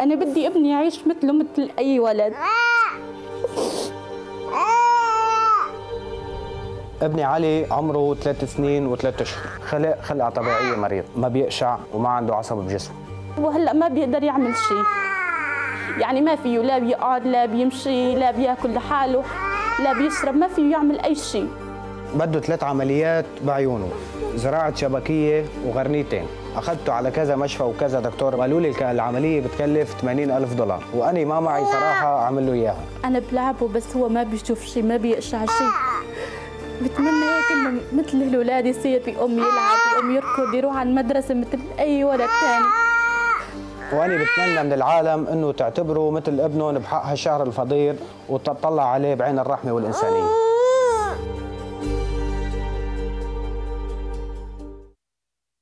أنا بدي ابني يعيش مثله مثل أي ولد. ابني علي عمره ثلاث سنين وثلاث أشهر. خلق خلقة طبيعية مريض. ما بيقشع وما عنده عصب بجسمه. وهلأ ما بيقدر يعمل شيء. يعني ما فيه لا بيقعد لا بيمشي لا بياكل لحاله لا بيشرب ما فيه يعمل أي شيء. بده ثلاث عمليات بعيونه زراعة شبكية وغرنيتين. أخذته على كذا مشفى وكذا دكتور قالوا لي العملية بتكلف 80 ألف دولار. وأنا ما معي صراحة أعمل له إياها. أنا بلعبه بس هو ما بيشوف شيء ما بيقشع شيء بتمنى هيك مثل الاولاد يصير بيقوم يلعب بيقوم يركض يروح على المدرسة مثل أي ولد ثاني وأنا بتمنى من العالم إنه تعتبره مثل ابنهم بحق هالشهر الفضيل وتطلع عليه بعين الرحمة والإنسانية.